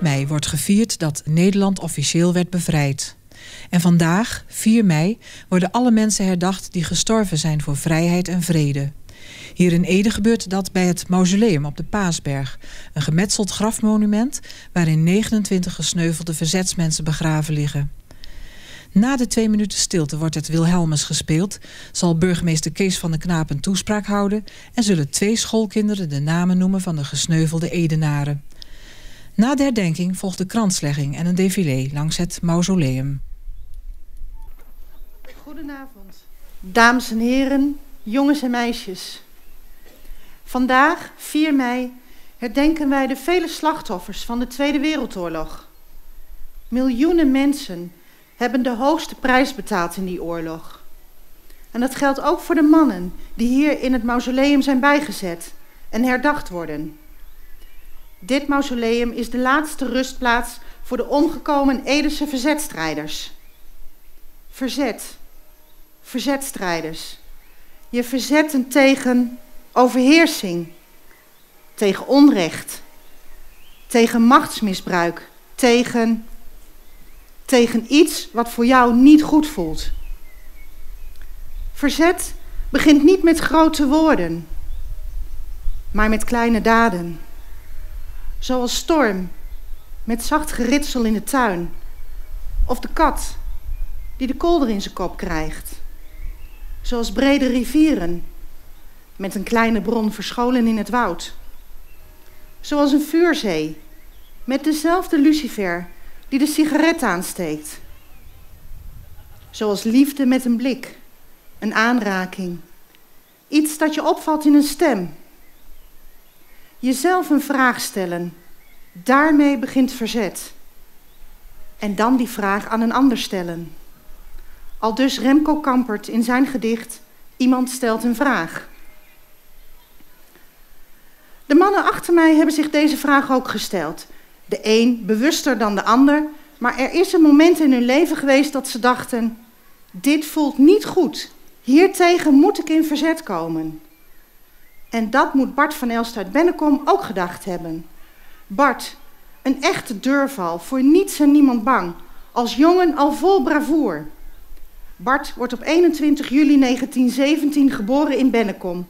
12 mei wordt gevierd dat Nederland officieel werd bevrijd. En vandaag, 4 mei, worden alle mensen herdacht die gestorven zijn voor vrijheid en vrede. Hier in Ede gebeurt dat bij het mausoleum op de Paasberg, een gemetseld grafmonument waarin 29 gesneuvelde verzetsmensen begraven liggen. Na de twee minuten stilte wordt het Wilhelmus gespeeld, zal burgemeester Kees van den Knaap een toespraak houden en zullen twee schoolkinderen de namen noemen van de gesneuvelde Edenaren. Na de herdenking volgt de kranslegging en een défilé langs het mausoleum. Goedenavond, dames en heren, jongens en meisjes. Vandaag, 4 mei, herdenken wij de vele slachtoffers van de Tweede Wereldoorlog. Miljoenen mensen hebben de hoogste prijs betaald in die oorlog. En dat geldt ook voor de mannen die hier in het mausoleum zijn bijgezet en herdacht worden. Dit mausoleum is de laatste rustplaats voor de omgekomen Edese verzetstrijders. Verzet, verzetstrijders. Je verzetten tegen overheersing, tegen onrecht, tegen machtsmisbruik, tegen, tegen iets wat voor jou niet goed voelt. Verzet begint niet met grote woorden, maar met kleine daden. Zoals storm met zacht geritsel in de tuin, of de kat die de kolder in zijn kop krijgt. Zoals brede rivieren met een kleine bron verscholen in het woud. Zoals een vuurzee, met dezelfde lucifer die de sigaret aansteekt. Zoals liefde met een blik, een aanraking, iets dat je opvalt in een stem. Jezelf een vraag stellen, daarmee begint verzet. En dan die vraag aan een ander stellen. Al dus Remco Kampert in zijn gedicht Iemand stelt een vraag. De mannen achter mij hebben zich deze vraag ook gesteld. De een bewuster dan de ander, maar er is een moment in hun leven geweest dat ze dachten: dit voelt niet goed. Hiertegen moet ik in verzet komen. En dat moet Bart van Elst uit Bennekom ook gedacht hebben. Bart, een echte deurval, voor niets en niemand bang, als jongen al vol bravoer. Bart wordt op 21 juli 1917 geboren in Bennekom.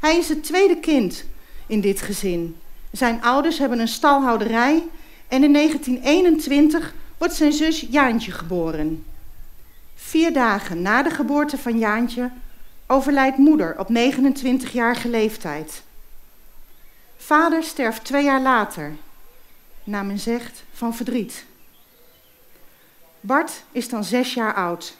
Hij is het tweede kind in dit gezin. Zijn ouders hebben een stalhouderij en in 1921 wordt zijn zus Jaantje geboren. Vier dagen na de geboorte van Jaantje overlijdt moeder op 29-jarige leeftijd. Vader sterft twee jaar later, naar men zegt van verdriet. Bart is dan zes jaar oud.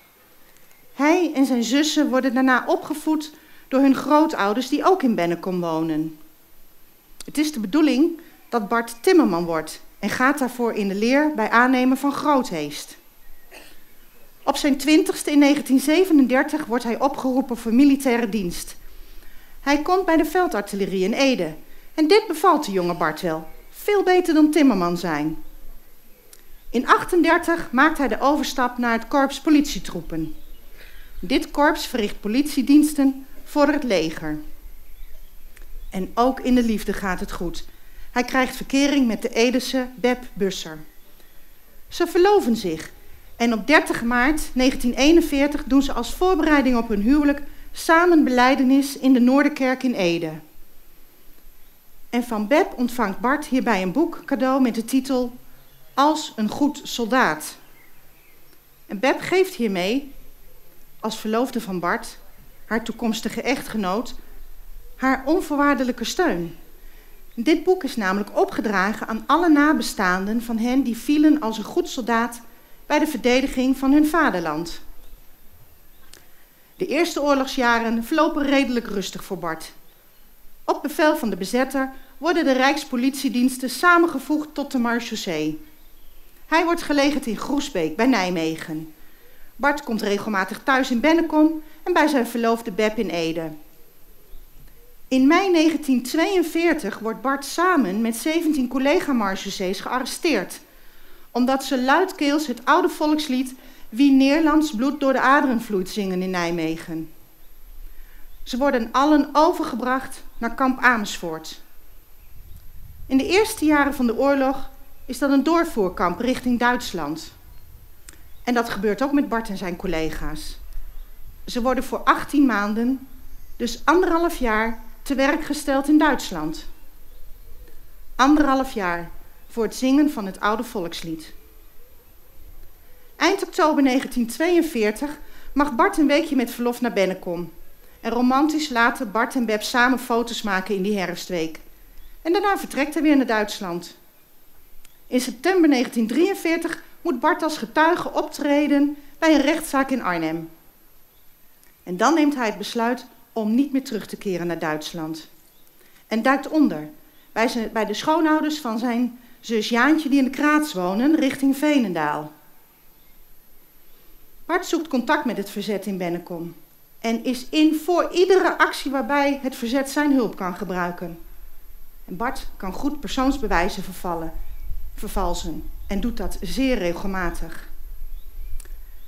Hij en zijn zussen worden daarna opgevoed door hun grootouders die ook in Bennekom wonen. Het is de bedoeling dat Bart timmerman wordt en gaat daarvoor in de leer bij aannemen van Grootheest. Op zijn twintigste in 1937 wordt hij opgeroepen voor militaire dienst. Hij komt bij de veldartillerie in Ede en dit bevalt de jonge Bart wel. Veel beter dan timmerman zijn. In 1938 maakt hij de overstap naar het korps politietroepen. Dit korps verricht politiediensten voor het leger. En ook in de liefde gaat het goed. Hij krijgt verkering met de Edese Beb Busser. Ze verloven zich en op 30 maart 1941 doen ze als voorbereiding op hun huwelijk samen beleidenis in de Noorderkerk in Ede. En van Beb ontvangt Bart hierbij een boek cadeau met de titel Als een goed soldaat. En Beb geeft hiermee, als verloofde van Bart, haar toekomstige echtgenoot, haar onvoorwaardelijke steun. Dit boek is namelijk opgedragen aan alle nabestaanden van hen die vielen als een goed soldaat bij de verdediging van hun vaderland. De eerste oorlogsjaren verlopen redelijk rustig voor Bart. Op bevel van de bezetter worden de Rijkspolitiediensten samengevoegd tot de marechaussee. Hij wordt gelegerd in Groesbeek bij Nijmegen. Bart komt regelmatig thuis in Bennekom en bij zijn verloofde Beb in Ede. In mei 1942 wordt Bart samen met 17 collega-marechaussées gearresteerd, omdat ze luidkeels het oude volkslied Wie Nederlands bloed door de aderen vloeit zingen in Nijmegen. Ze worden allen overgebracht naar kamp Amersfoort. In de eerste jaren van de oorlog is dat een doorvoerkamp richting Duitsland. En dat gebeurt ook met Bart en zijn collega's. Ze worden voor 18 maanden, dus anderhalf jaar, te werk gesteld in Duitsland. Anderhalf jaar voor het zingen van het oude volkslied. Eind oktober 1942 mag Bart een weekje met verlof naar Bennekom. En romantisch laten Bart en Beb samen foto's maken in die herfstweek. En daarna vertrekt hij weer naar Duitsland. In september 1943 moet Bart als getuige optreden bij een rechtszaak in Arnhem. En dan neemt hij het besluit om niet meer terug te keren naar Duitsland. En duikt onder bij, bij de schoonouders van zijn zus Jaantje die in de Kraats wonen, richting Veenendaal. Bart zoekt contact met het verzet in Bennekom en is in voor iedere actie waarbij het verzet zijn hulp kan gebruiken. En Bart kan goed persoonsbewijzen vervallen, vervalsen en doet dat zeer regelmatig.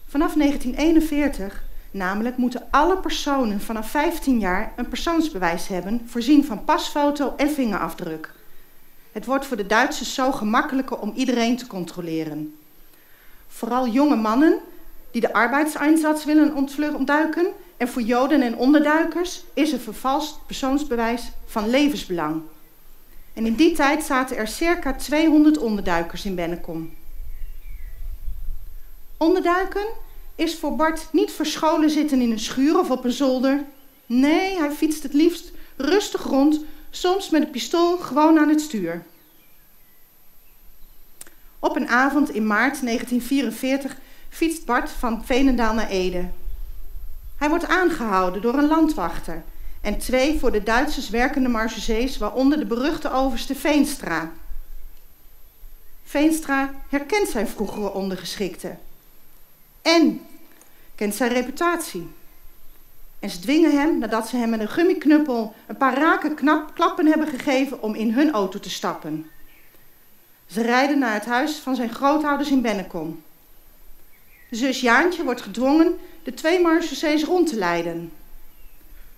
Vanaf 1941 namelijk moeten alle personen vanaf 15 jaar een persoonsbewijs hebben, voorzien van pasfoto en vingerafdruk. Het wordt voor de Duitsers zo gemakkelijker om iedereen te controleren. Vooral jonge mannen die de arbeidseinsatz willen ontduiken en voor Joden en onderduikers is een vervalst persoonsbewijs van levensbelang. En in die tijd zaten er circa 200 onderduikers in Bennekom. Onderduiken is voor Bart niet verscholen zitten in een schuur of op een zolder. Nee, hij fietst het liefst rustig rond, soms met een pistool gewoon aan het stuur. Op een avond in maart 1944 fietst Bart van Veenendaal naar Ede. Hij wordt aangehouden door een landwachter en twee voor de Duitsers werkende marchezees, waaronder de beruchte overste Veenstra. Veenstra herkent zijn vroegere ondergeschikte en kent zijn reputatie. En ze dwingen hem, nadat ze hem met een gummiknuppel een paar rake knap, klappen hebben gegeven, om in hun auto te stappen. Ze rijden naar het huis van zijn grootouders in Bennekom. Zus Jaantje wordt gedwongen de twee marchesees rond te leiden.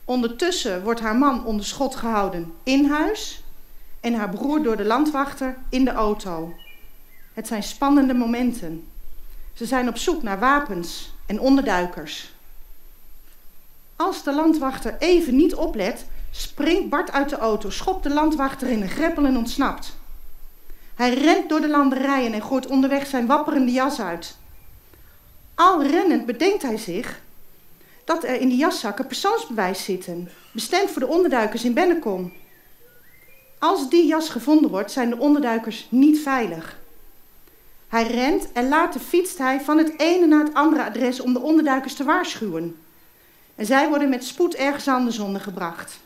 Ondertussen wordt haar man onder schot gehouden in huis en haar broer door de landwachter in de auto. Het zijn spannende momenten. Ze zijn op zoek naar wapens en onderduikers. Als de landwachter even niet oplet, springt Bart uit de auto, schopt de landwachter in een greppel en ontsnapt. Hij rent door de landerijen en gooit onderweg zijn wapperende jas uit. Al rennend bedenkt hij zich dat er in die jaszakken persoonsbewijs zitten, bestemd voor de onderduikers in Bennekom. Als die jas gevonden wordt, zijn de onderduikers niet veilig. Hij rent en later fietst hij van het ene naar het andere adres om de onderduikers te waarschuwen. En zij worden met spoed ergens anders ondergebracht.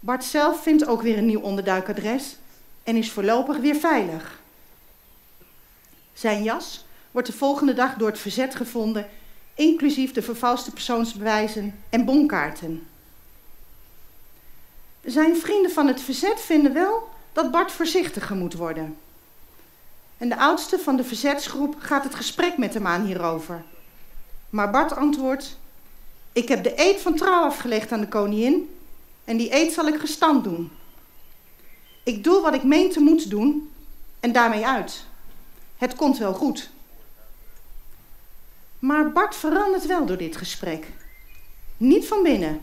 Bart zelf vindt ook weer een nieuw onderduikadres en is voorlopig weer veilig. Zijn jas wordt de volgende dag door het verzet gevonden, inclusief de vervalste persoonsbewijzen en bonkaarten. Zijn vrienden van het verzet vinden wel dat Bart voorzichtiger moet worden. En de oudste van de verzetsgroep gaat het gesprek met hem aan hierover. Maar Bart antwoordt: Ik heb de eed van trouw afgelegd aan de koningin en die eed zal ik gestand doen. Ik doe wat ik meen te moeten doen en daarmee uit. Het komt wel goed. Maar Bart verandert wel door dit gesprek. Niet van binnen.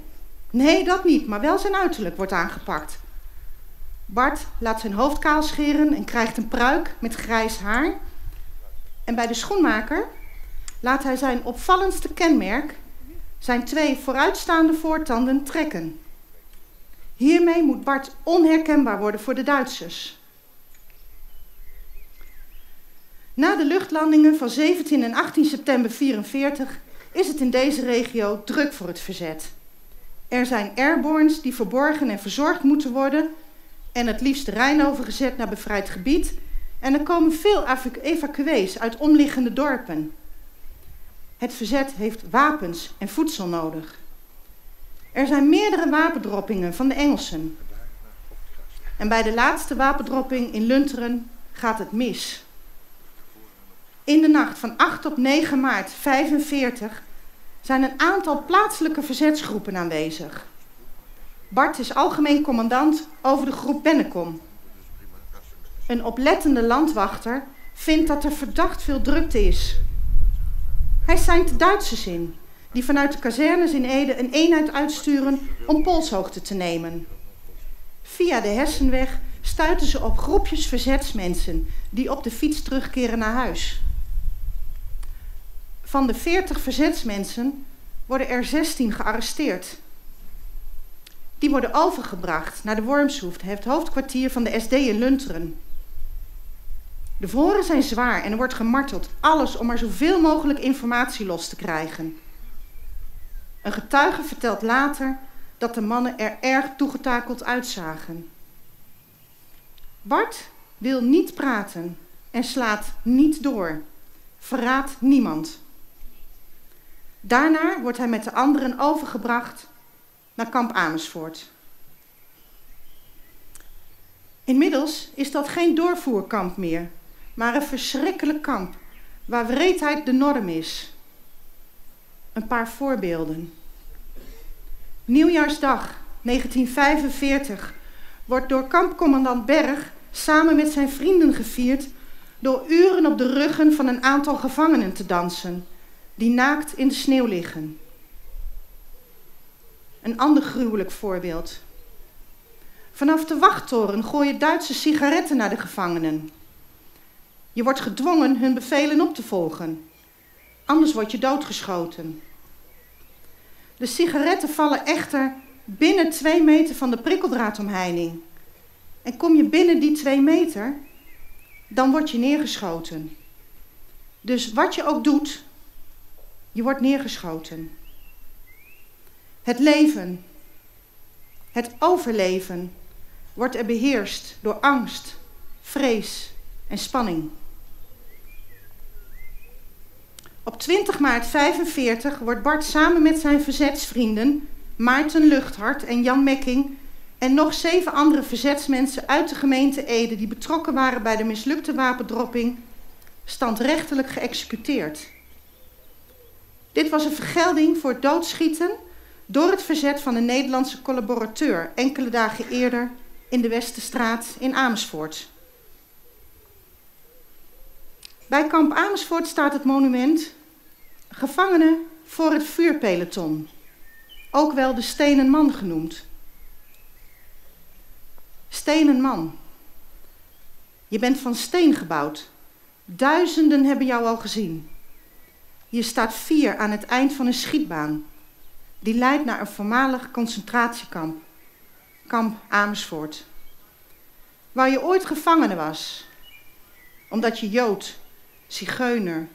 Nee, dat niet, maar wel zijn uiterlijk wordt aangepakt. Bart laat zijn hoofd kaal scheren en krijgt een pruik met grijs haar. En bij de schoenmaker laat hij zijn opvallendste kenmerk, zijn twee vooruitstaande voortanden, trekken. Hiermee moet Bart onherkenbaar worden voor de Duitsers. Na de luchtlandingen van 17 en 18 september 1944 is het in deze regio druk voor het verzet. Er zijn airborns die verborgen en verzorgd moeten worden en het liefst de Rijn overgezet naar bevrijd gebied. En er komen veel evacuees uit omliggende dorpen. Het verzet heeft wapens en voedsel nodig. Er zijn meerdere wapendroppingen van de Engelsen. En bij de laatste wapendropping in Lunteren gaat het mis. In de nacht van 8 op 9 maart 1945 zijn een aantal plaatselijke verzetsgroepen aanwezig. Bart is algemeen commandant over de groep Bennekom. Een oplettende landwachter vindt dat er verdacht veel drukte is. Hij zijn de Duitsers in, die vanuit de kazernes in Ede een eenheid uitsturen om polshoogte te nemen. Via de Hessenweg stuiten ze op groepjes verzetsmensen die op de fiets terugkeren naar huis. Van de 40 verzetsmensen worden er 16 gearresteerd. Die worden overgebracht naar de Wormshoef, het hoofdkwartier van de SD in Lunteren. De voren zijn zwaar en er wordt gemarteld, alles om maar zoveel mogelijk informatie los te krijgen. Een getuige vertelt later dat de mannen er erg toegetakeld uitzagen. Bart wil niet praten en slaat niet door. Verraadt niemand. Daarna wordt hij met de anderen overgebracht naar kamp Amersfoort. Inmiddels is dat geen doorvoerkamp meer, maar een verschrikkelijk kamp waar wreedheid de norm is. Een paar voorbeelden. Nieuwjaarsdag 1945 wordt door kampcommandant Berg samen met zijn vrienden gevierd door uren op de ruggen van een aantal gevangenen te dansen, die naakt in de sneeuw liggen. Een ander gruwelijk voorbeeld. Vanaf de wachttoren gooien Duitse sigaretten naar de gevangenen. Je wordt gedwongen hun bevelen op te volgen, anders word je doodgeschoten. De sigaretten vallen echter binnen twee meter van de prikkeldraadomheining. En kom je binnen die twee meter, dan word je neergeschoten. Dus wat je ook doet, je wordt neergeschoten. Het leven, het overleven, wordt er beheerst door angst, vrees en spanning. Op 20 maart 45 wordt Bart samen met zijn verzetsvrienden Maarten Luchthart en Jan Mekking en nog zeven andere verzetsmensen uit de gemeente Ede die betrokken waren bij de mislukte wapendropping standrechtelijk geëxecuteerd. Dit was een vergelding voor het doodschieten door het verzet van een Nederlandse collaborateur enkele dagen eerder in de Westerstraat in Amersfoort. Bij kamp Amersfoort staat het monument Gevangenen voor het vuurpeloton, ook wel de stenen man genoemd. Stenen man. Je bent van steen gebouwd. Duizenden hebben jou al gezien. Je staat vier aan het eind van een schietbaan. Die leidt naar een voormalig concentratiekamp. Kamp Amersfoort. Waar je ooit gevangene was. Omdat je Jood, Zigeuner,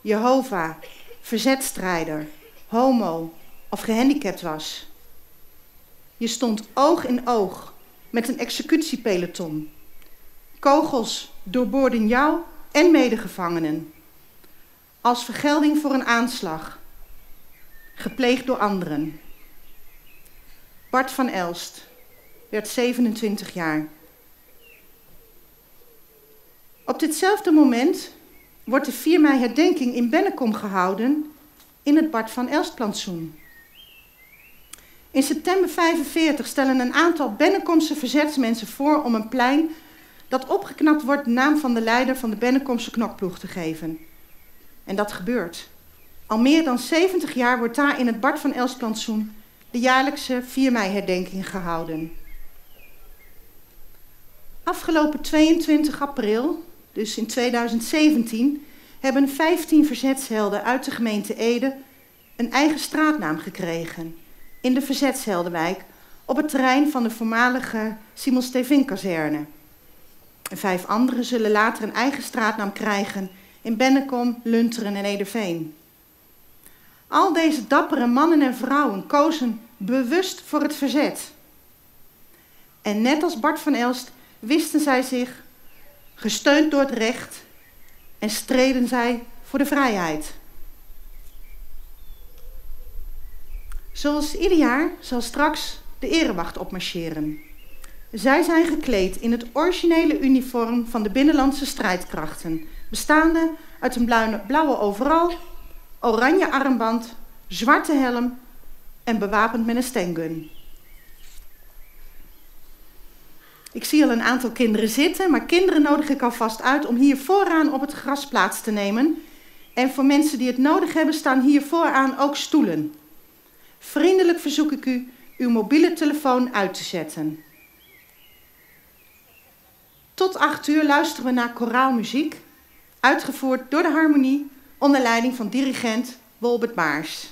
Jehovah, verzetstrijder, homo of gehandicapt was. Je stond oog in oog met een executiepeloton. Kogels doorboorden jou en medegevangenen. Als vergelding voor een aanslag, gepleegd door anderen. Bart van Elst werd 27 jaar. Op ditzelfde moment wordt de 4 mei herdenking in Bennekom gehouden in het Bart van Elst plantsoen. In september 45 stellen een aantal Bennekomse verzetsmensen voor om een plein dat opgeknapt wordt de naam van de leider van de Bennekomse knokploeg te geven. En dat gebeurt. Al meer dan 70 jaar wordt daar in het Bart van Elst plantsoen de jaarlijkse 4 mei herdenking gehouden. Afgelopen 22 april dus in 2017, hebben 15 verzetshelden uit de gemeente Ede een eigen straatnaam gekregen in de Verzetsheldenwijk op het terrein van de voormalige Simon Stevin-kazerne. Vijf anderen zullen later een eigen straatnaam krijgen in Bennekom, Lunteren en Ederveen. Al deze dappere mannen en vrouwen kozen bewust voor het verzet. En net als Bart van Elst wisten zij zich gesteund door het recht en streden zij voor de vrijheid. Zoals ieder jaar zal straks de erewacht opmarcheren. Zij zijn gekleed in het originele uniform van de binnenlandse strijdkrachten, bestaande uit een blauwe overal, oranje armband, zwarte helm en bewapend met een stengun. Ik zie al een aantal kinderen zitten, maar kinderen nodig ik alvast uit om hier vooraan op het gras plaats te nemen. En voor mensen die het nodig hebben, staan hier vooraan ook stoelen. Vriendelijk verzoek ik u uw mobiele telefoon uit te zetten. Tot acht uur luisteren we naar koraalmuziek, uitgevoerd door de Harmonie onder leiding van dirigent Wolbert Maars.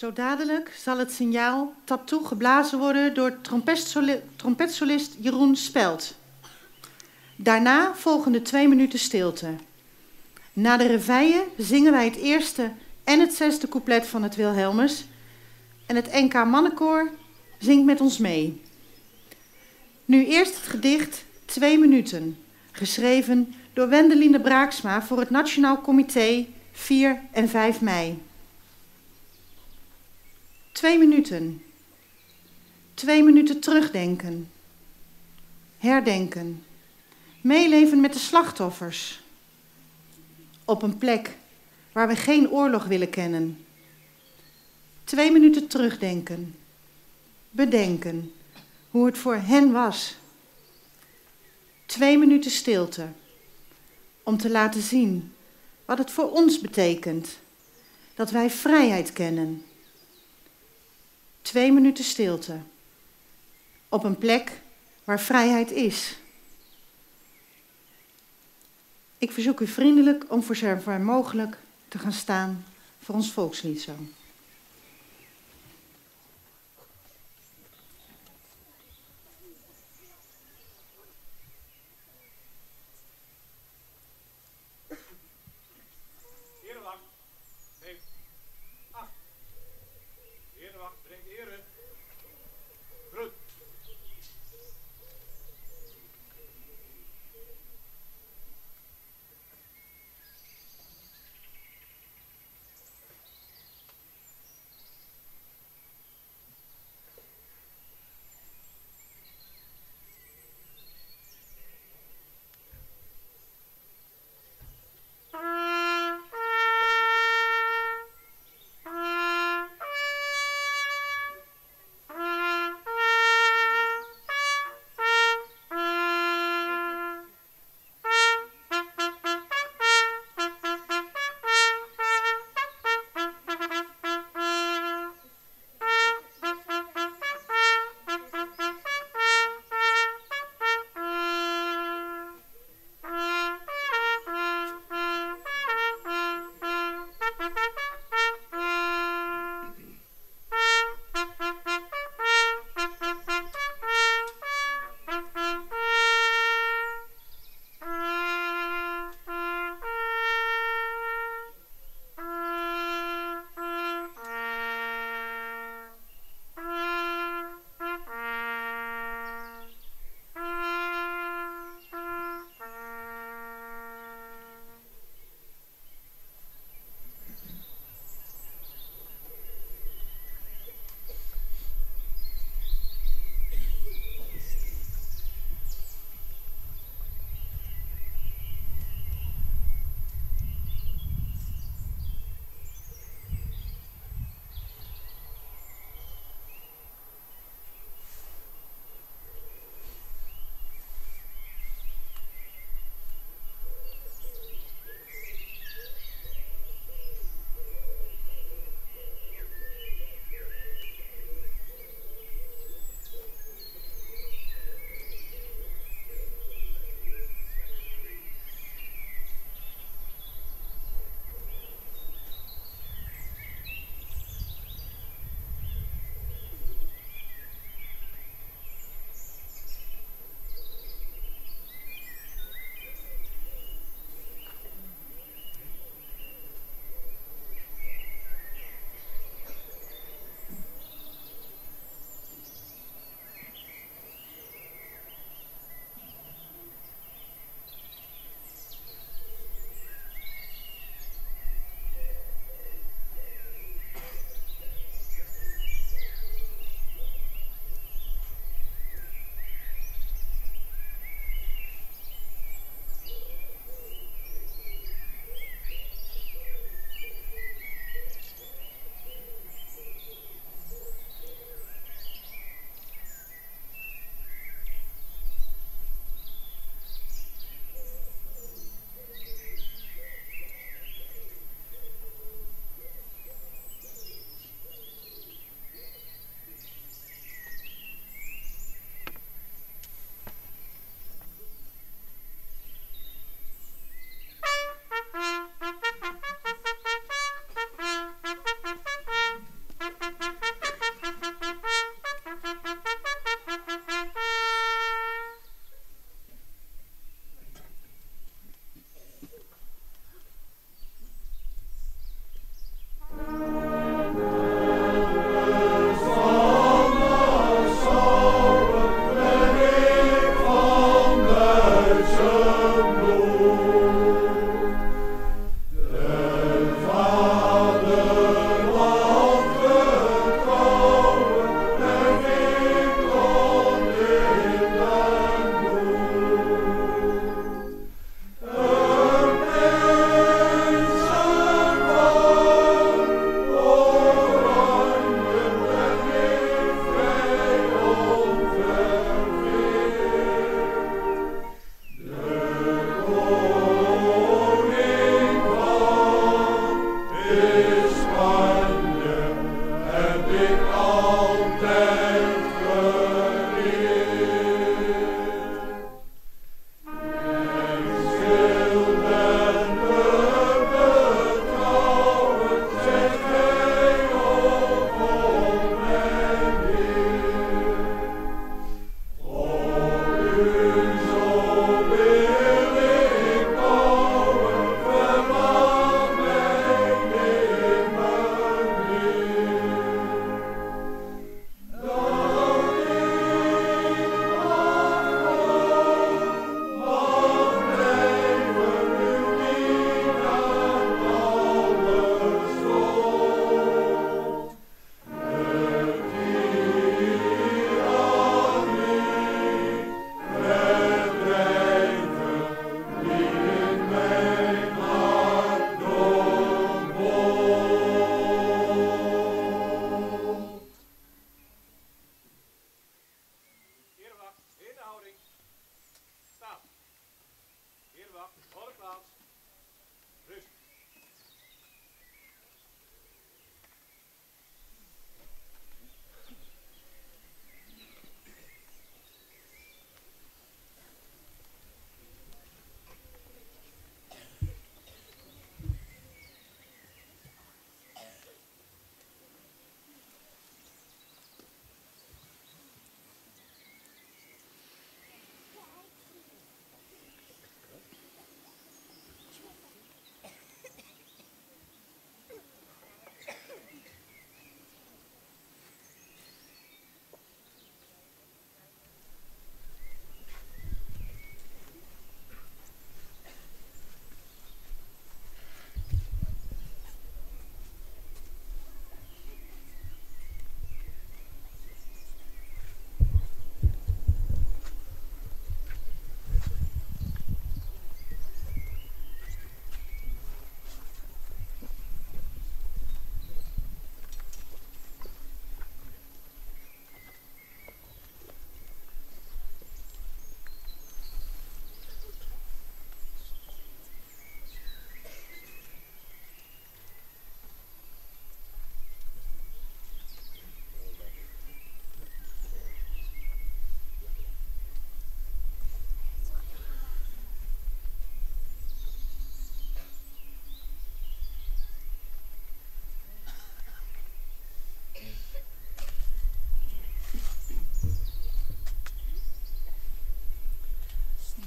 Zo dadelijk zal het signaal taptoe geblazen worden door trompetsolist Jeroen Spelt. Daarna volgen de twee minuten stilte. Na de reveille zingen wij het eerste en het zesde couplet van het Wilhelmus. En het NK Mannenkoor zingt met ons mee. Nu eerst het gedicht Twee minuten, geschreven door Wendeline Braaksma voor het Nationaal Comité 4 en 5 mei. Twee minuten. Twee minuten terugdenken. Herdenken. Meeleven met de slachtoffers. Op een plek waar we geen oorlog willen kennen. Twee minuten terugdenken. Bedenken hoe het voor hen was. Twee minuten stilte. Om te laten zien wat het voor ons betekent. Dat wij vrijheid kennen Twee minuten stilte. Op een plek waar vrijheid is. Ik verzoek u vriendelijk om voor zover mogelijk te gaan staan voor ons volkslied zo.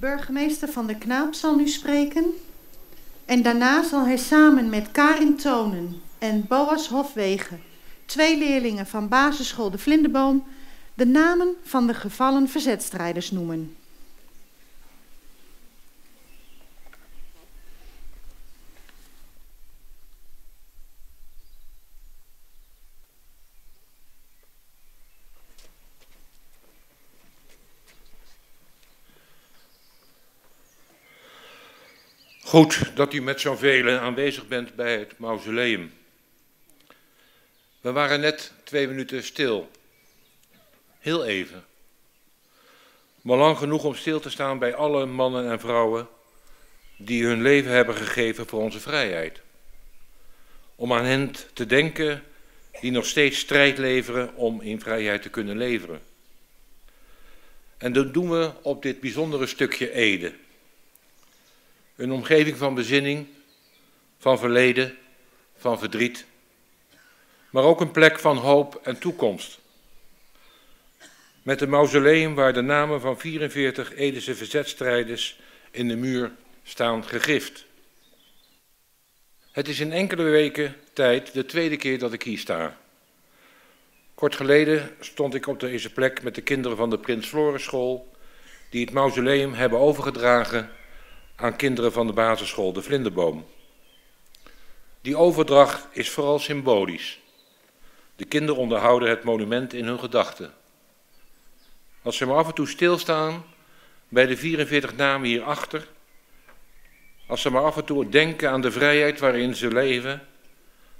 Burgemeester van der Knaap zal nu spreken. En daarna zal hij samen met Karin Tonen en Boas Hofwegen, twee leerlingen van basisschool De Vlinderboom, de namen van de gevallen verzetstrijders noemen. Goed dat u met zo'n velen aanwezig bent bij het mausoleum. We waren net twee minuten stil. Heel even. Maar lang genoeg om stil te staan bij alle mannen en vrouwen die hun leven hebben gegeven voor onze vrijheid. Om aan hen te denken die nog steeds strijd leveren om in vrijheid te kunnen leveren. En dat doen we op dit bijzondere stukje Ede. Een omgeving van bezinning, van verleden, van verdriet, maar ook een plek van hoop en toekomst. Met een mausoleum waar de namen van 44 Edese verzetstrijders in de muur staan gegrift. Het is in enkele weken tijd de tweede keer dat ik hier sta. Kort geleden stond ik op deze plek met de kinderen van de Prins Floris School, die het mausoleum hebben overgedragen aan kinderen van de basisschool De Vlinderboom. Die overdracht is vooral symbolisch. De kinderen onderhouden het monument in hun gedachten. Als ze maar af en toe stilstaan bij de 44 namen hierachter, als ze maar af en toe denken aan de vrijheid waarin ze leven,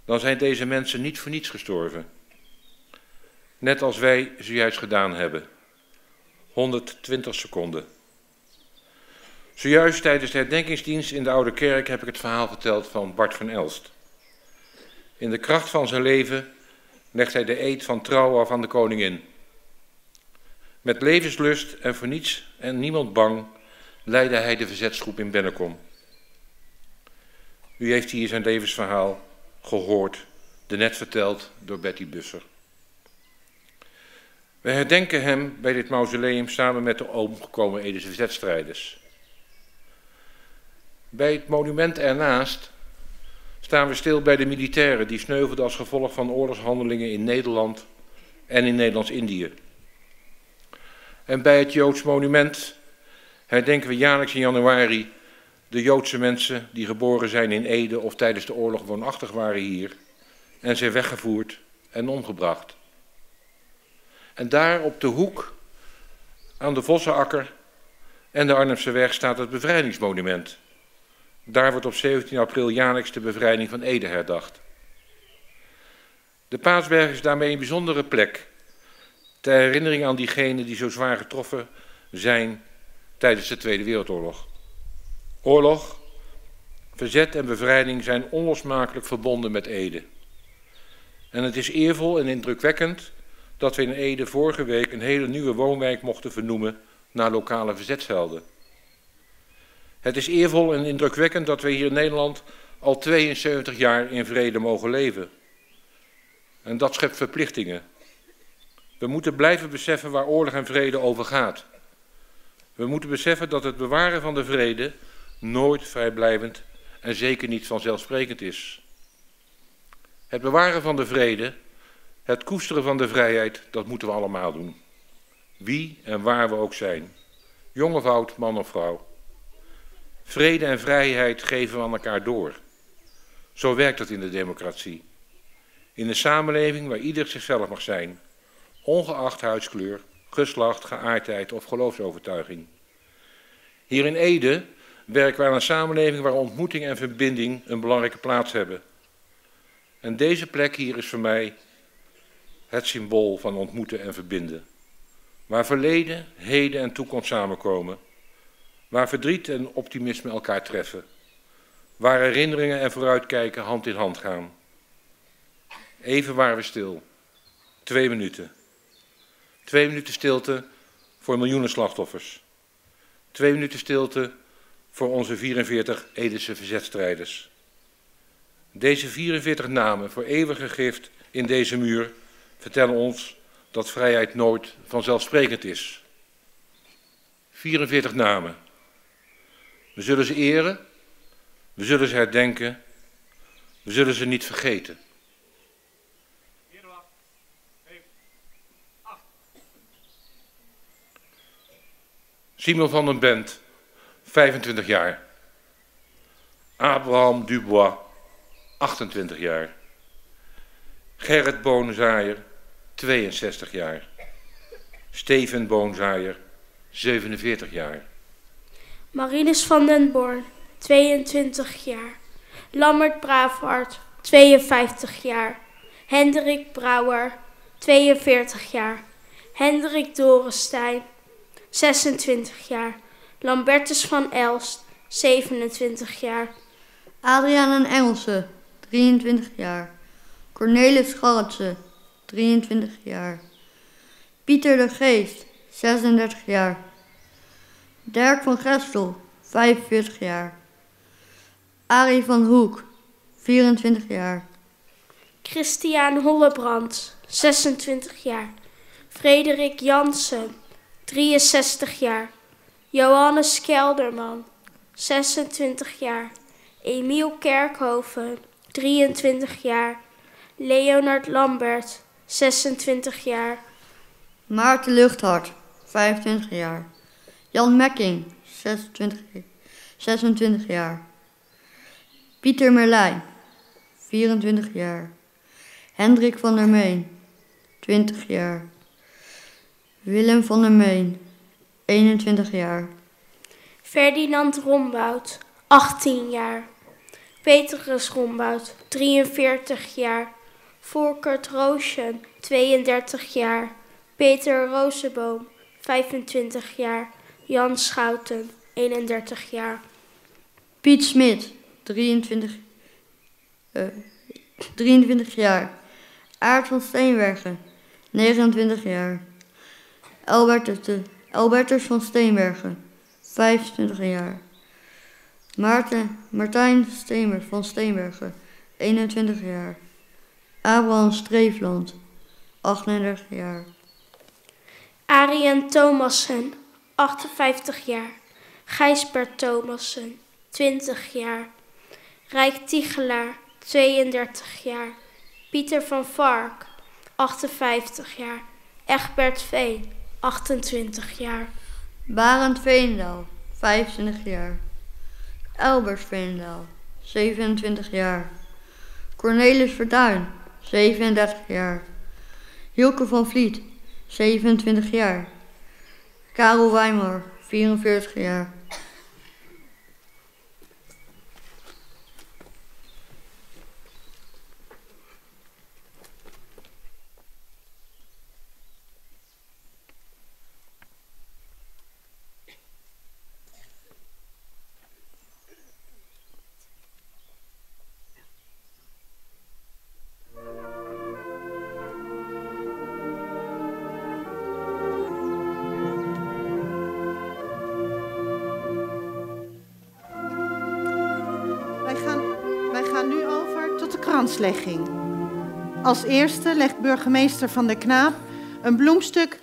dan zijn deze mensen niet voor niets gestorven. Net als wij zojuist gedaan hebben. 120 seconden. Zojuist tijdens de herdenkingsdienst in de Oude Kerk heb ik het verhaal verteld van Bart van Elst. In de kracht van zijn leven legt hij de eed van trouw af aan de koningin. Met levenslust en voor niets en niemand bang leidde hij de verzetsgroep in Bennekom. U heeft hier zijn levensverhaal gehoord, de net verteld door Betty Busser. We herdenken hem bij dit mausoleum samen met de omgekomen Edese verzetstrijders. Bij het monument ernaast staan we stil bij de militairen die sneuvelden als gevolg van oorlogshandelingen in Nederland en in Nederlands-Indië. En bij het Joods monument herdenken we jaarlijks in januari de Joodse mensen die geboren zijn in Ede of tijdens de oorlog woonachtig waren hier en zijn weggevoerd en omgebracht. En daar op de hoek aan de Vossenakker en de Arnhemse weg staat het bevrijdingsmonument daar wordt op 17 april jaarlijks de bevrijding van Ede herdacht. De Paasberg is daarmee een bijzondere plek ter herinnering aan diegenen die zo zwaar getroffen zijn tijdens de Tweede Wereldoorlog. Oorlog Verzet en bevrijding zijn onlosmakelijk verbonden met Ede. En het is eervol en indrukwekkend dat we in Ede vorige week een hele nieuwe woonwijk mochten vernoemen naar lokale verzetshelden. Het is eervol en indrukwekkend dat we hier in Nederland al 72 jaar in vrede mogen leven. En dat schept verplichtingen. We moeten blijven beseffen waar oorlog en vrede over gaat. We moeten beseffen dat het bewaren van de vrede nooit vrijblijvend en zeker niet vanzelfsprekend is. Het bewaren van de vrede, het koesteren van de vrijheid, dat moeten we allemaal doen. Wie en waar we ook zijn. Jong of oud, man of vrouw. Vrede en vrijheid geven we aan elkaar door. Zo werkt het in de democratie. In een samenleving waar ieder zichzelf mag zijn, ongeacht huidskleur, geslacht, geaardheid of geloofsovertuiging. Hier in Ede werken we aan een samenleving waar ontmoeting en verbinding een belangrijke plaats hebben. En deze plek hier is voor mij het symbool van ontmoeten en verbinden. Waar verleden, heden en toekomst samenkomen. Waar verdriet en optimisme elkaar treffen. Waar herinneringen en vooruitkijken hand in hand gaan. Even waren we stil. Twee minuten. Twee minuten stilte voor miljoenen slachtoffers. Twee minuten stilte voor onze 44 Edese verzetstrijders. Deze 44 namen voor eeuwig gegrift in deze muur vertellen ons dat vrijheid nooit vanzelfsprekend is. 44 namen. We zullen ze eren, we zullen ze herdenken, we zullen ze niet vergeten. Simon van den Bent, 25 jaar. Abraham Dubois, 28 jaar. Gerrit Boonzaaier, 62 jaar. Steven Boonzaaier, 47 jaar. Marinus van den Born, 22 jaar. Lammert Braafhart, 52 jaar. Hendrik Brouwer, 42 jaar. Hendrik Dorenstein, 26 jaar. Lambertus van Elst, 27 jaar. Adriaan en Engelse, 23 jaar. Cornelis Scharretsen, 23 jaar. Pieter de Geest, 36 jaar. Dirk van Gestel, 45 jaar. Arie van Hoek, 24 jaar. Christian Hollebrand, 26 jaar. Frederik Jansen, 63 jaar. Johannes Kelderman, 26 jaar. Emiel Kerkhoven, 23 jaar. Leonard Lambert, 26 jaar. Maarten Luchthart, 25 jaar. Jan Mekking, 26, 26 jaar. Pieter Merlijn, 24 jaar. Hendrik van der Meen, 20 jaar. Willem van der Meen, 21 jaar. Ferdinand Rombout, 18 jaar. Petrus Rombout, 43 jaar. Volkert Roosjen, 32 jaar. Peter Rozenboom, 25 jaar. Jan Schouten, 31 jaar. Piet Smit, 23, uh, 23 jaar. Aart van Steenbergen, 29 jaar. Albertus, de, Albertus van Steenbergen, 25 jaar. Maarten, Martijn Steenberg van Steenbergen, 21 jaar. Abraham Streefland, 38 jaar. Arjen Thomassen, 58 jaar. Gijsbert Thomassen, 20 jaar. Rijk Tichelaar, 32 jaar. Pieter van Vark, 58 jaar. Egbert Veen, 28 jaar. Barend Veendaal, 25 jaar. Albert Veendaal, 27 jaar. Cornelis Verduin, 37 jaar. Hilke van Vliet, 27 jaar. Karel Weimar, 44 jaar. Als eerste legt burgemeester Van der Knaap een bloemstuk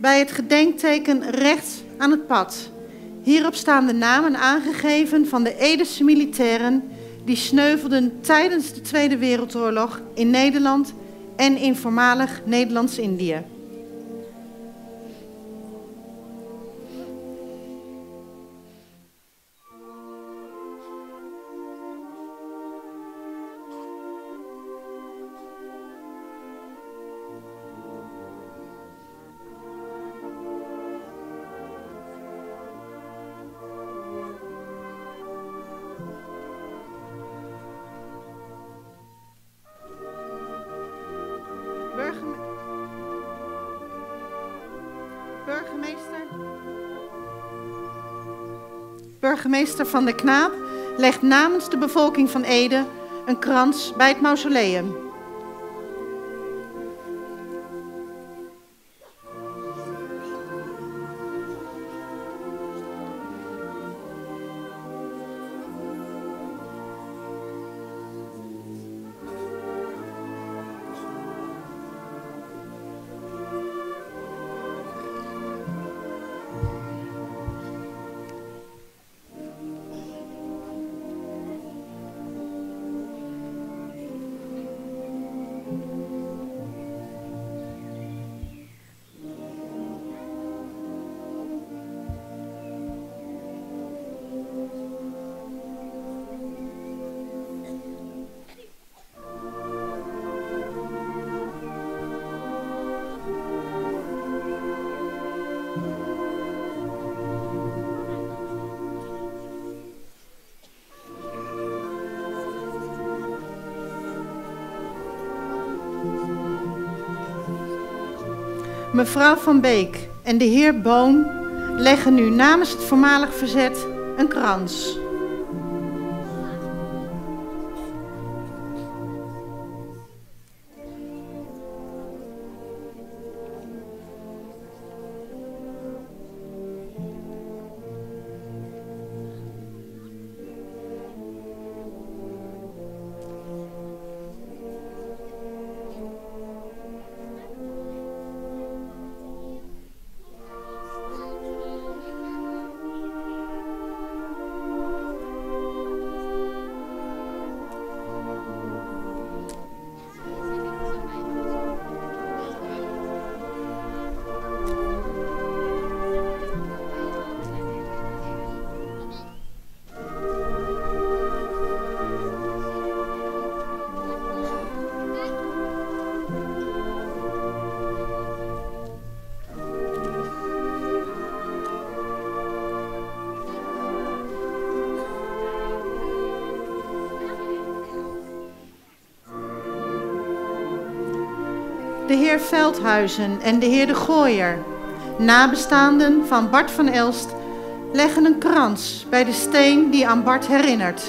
bij het gedenkteken rechts aan het pad. Hierop staan de namen aangegeven van de Edese militairen die sneuvelden tijdens de Tweede Wereldoorlog in Nederland en in voormalig Nederlands-Indië. Burgemeester Van der Knaap legt namens de bevolking van Ede een krans bij het mausoleum. Mevrouw van Beek en de heer Boon leggen nu namens het voormalig verzet een krans. Heer Veldhuizen en de heer de Gooier, nabestaanden van Bart van Elst, leggen een krans bij de steen die aan Bart herinnert.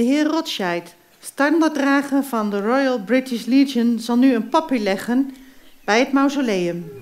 De heer Rothschild, standaarddrager van de Royal British Legion, zal nu een poppy leggen bij het mausoleum.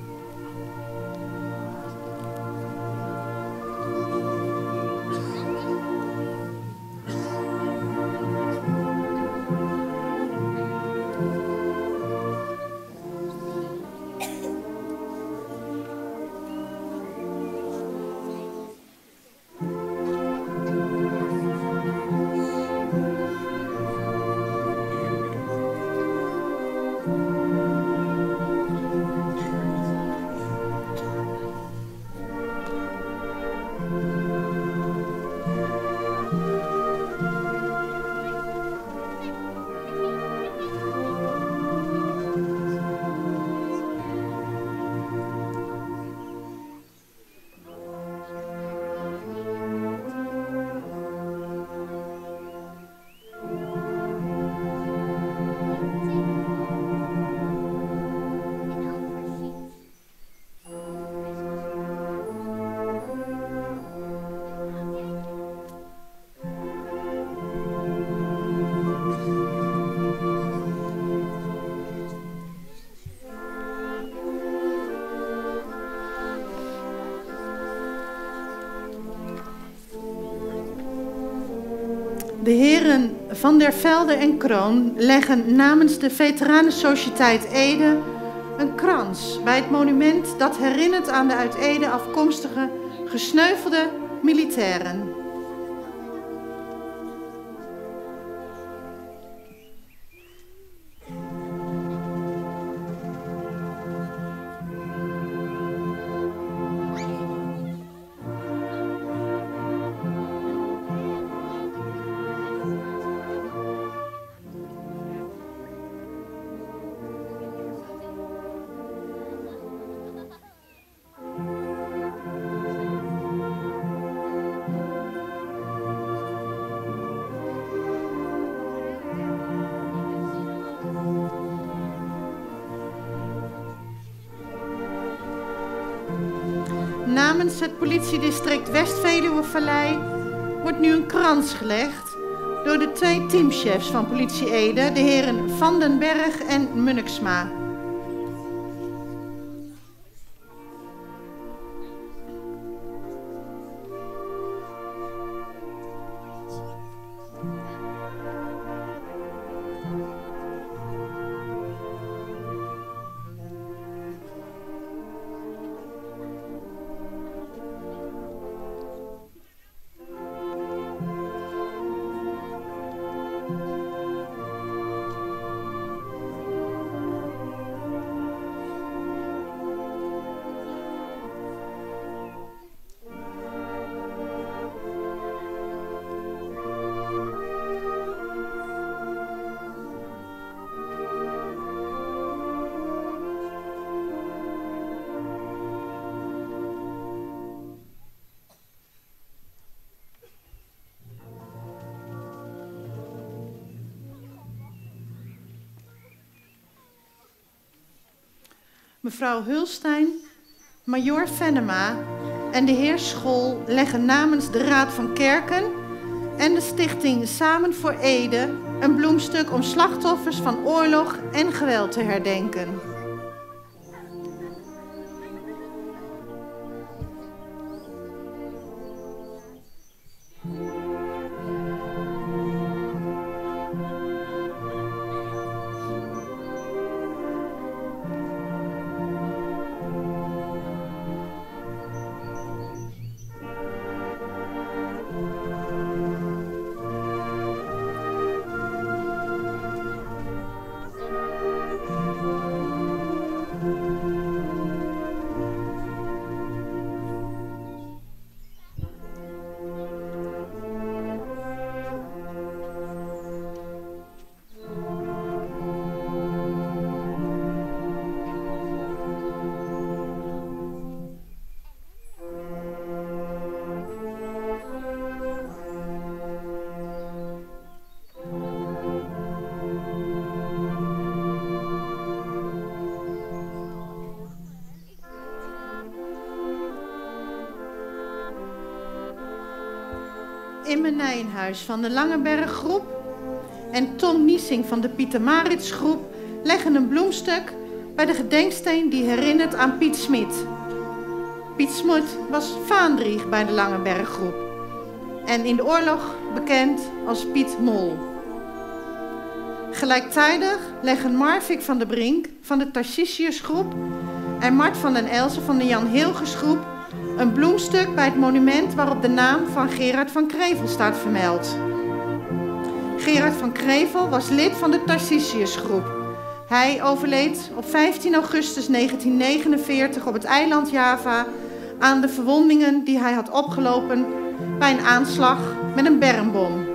En Kroon leggen namens de Veteranensociëteit Ede een krans bij het monument dat herinnert aan de uit Ede afkomstige gesneuvelde militairen. Het politiedistrict West-Veluwe-Vallei wordt nu een krans gelegd door de twee teamchefs van politie Ede, de heren Van den Berg en Munniksma. Mevrouw Hulstein, Major Venema en de heer School leggen namens de Raad van Kerken en de stichting Samen voor Ede een bloemstuk om slachtoffers van oorlog en geweld te herdenken. Imme Nijenhuis van de Langenberg groep en Tom Niesing van de Pieter groep leggen een bloemstuk bij de gedenksteen die herinnert aan Piet Smit. Piet Smit was vaandrieg bij de Langenberg groep en in de oorlog bekend als Piet Mol. Gelijktijdig leggen Marvik van der Brink van de Tarcisius groep en Mart van den Elsen van de Jan Hilgers groep een bloemstuk bij het monument waarop de naam van Gerard van Krevel staat vermeld. Gerard van Krevel was lid van de Tarcisiusgroep. Hij overleed op 15 augustus 1949 op het eiland Java aan de verwondingen die hij had opgelopen bij een aanslag met een bermbom.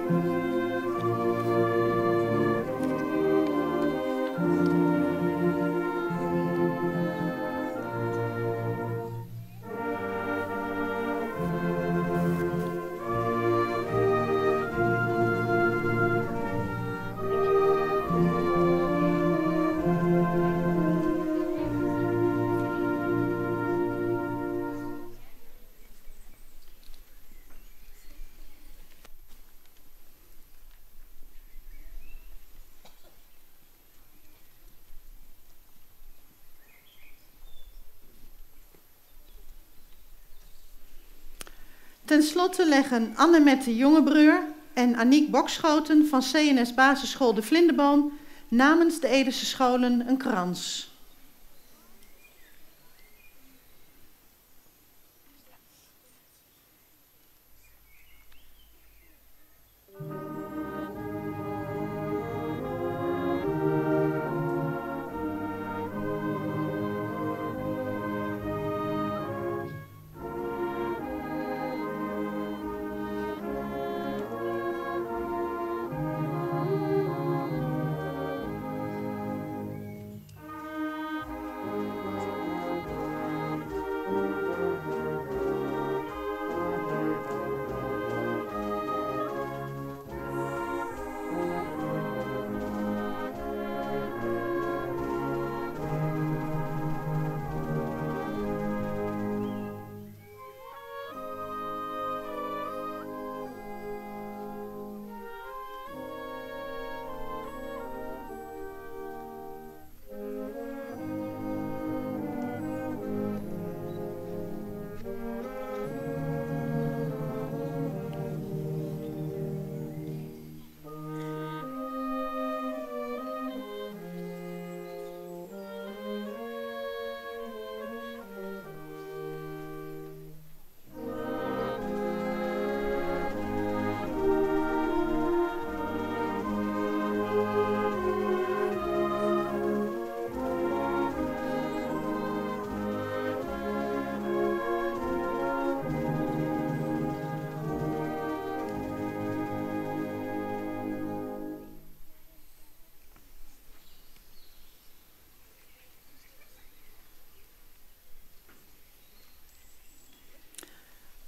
Ten slotte leggen Annemette Jongebreur, en Aniek Bokschoten van CNS Basisschool De Vlinderboom namens de Edese scholen een krans.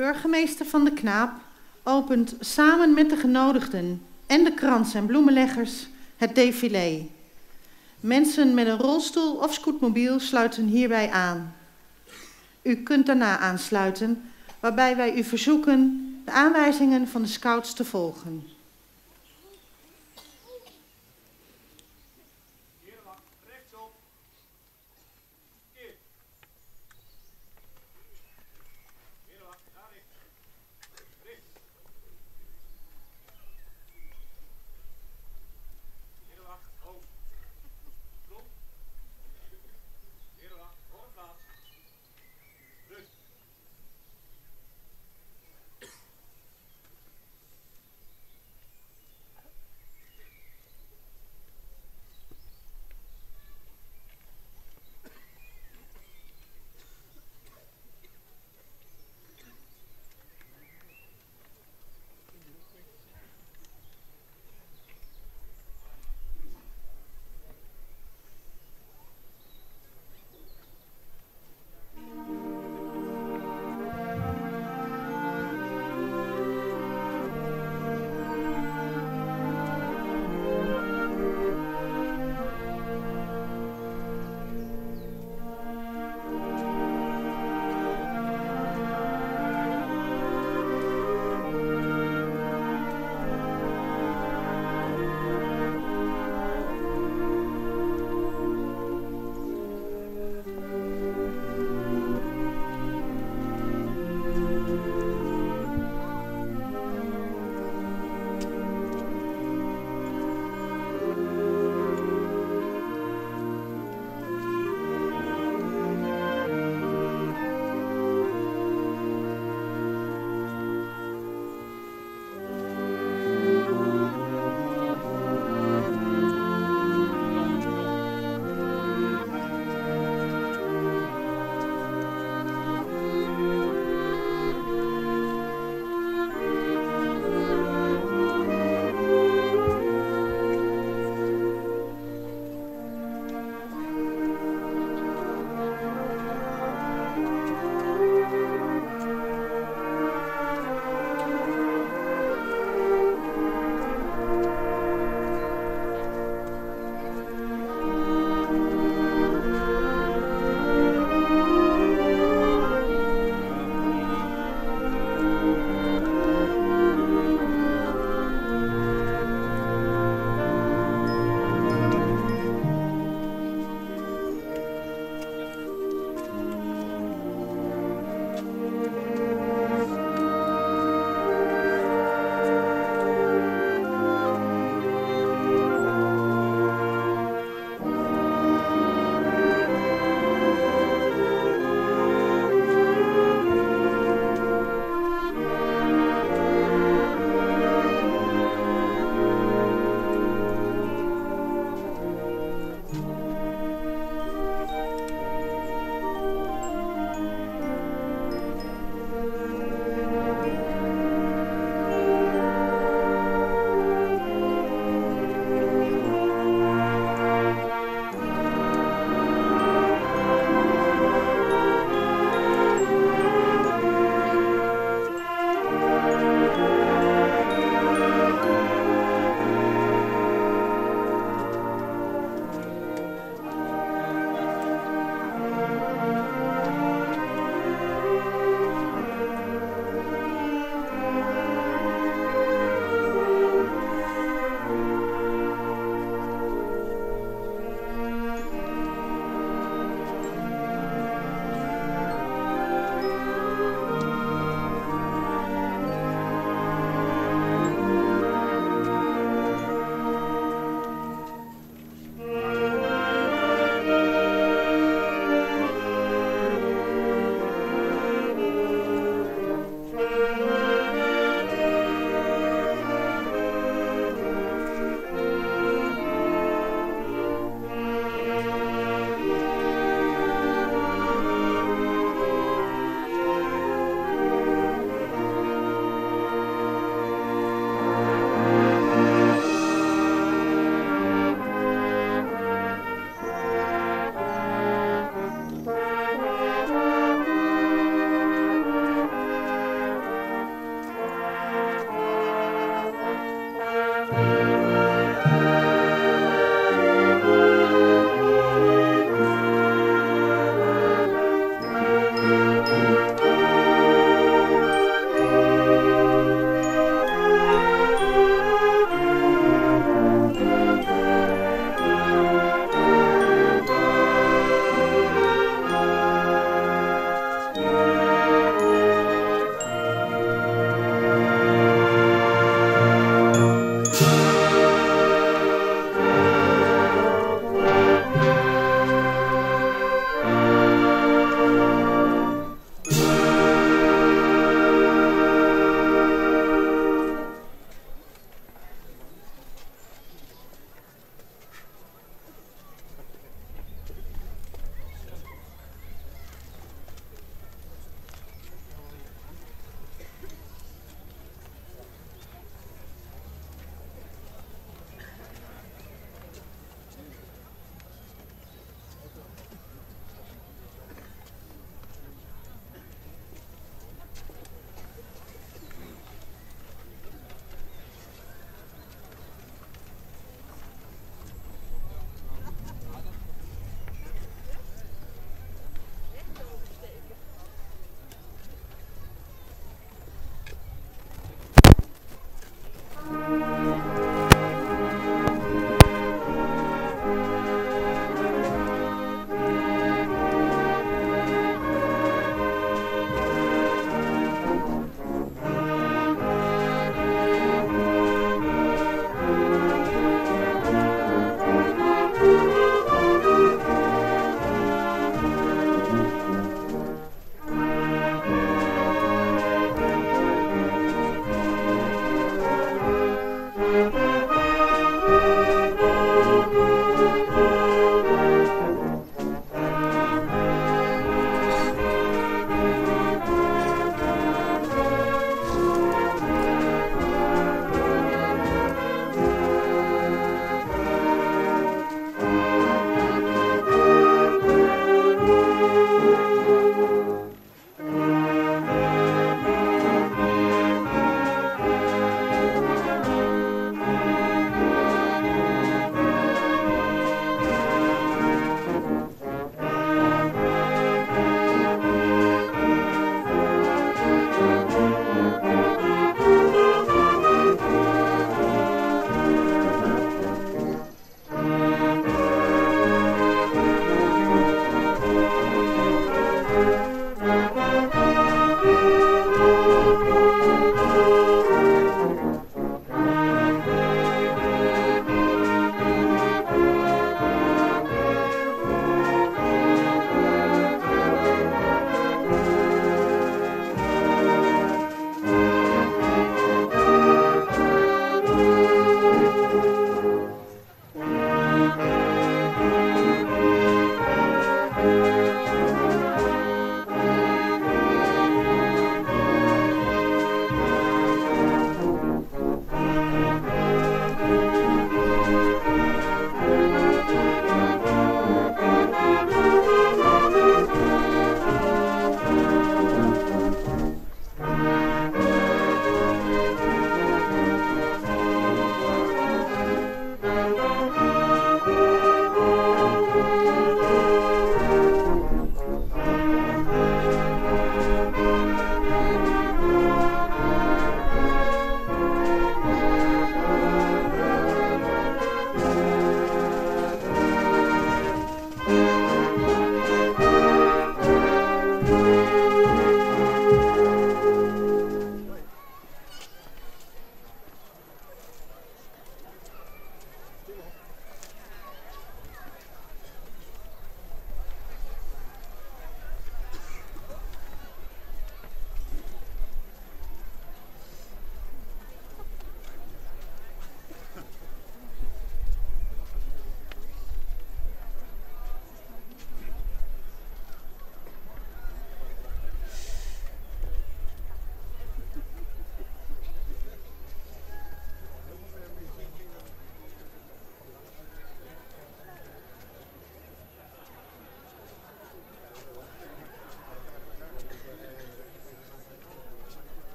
Burgemeester van de Knaap opent samen met de genodigden en de krans- en bloemenleggers het défilé. Mensen met een rolstoel of scootmobiel sluiten hierbij aan. U kunt daarna aansluiten, waarbij wij u verzoeken de aanwijzingen van de scouts te volgen.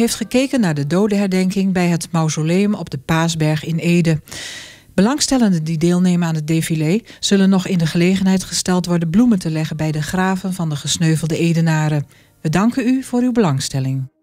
Heeft gekeken naar de dodenherdenking bij het mausoleum op de Paasberg in Ede. Belangstellenden die deelnemen aan het défilé zullen nog in de gelegenheid gesteld worden bloemen te leggen bij de graven van de gesneuvelde Edenaren. We danken u voor uw belangstelling.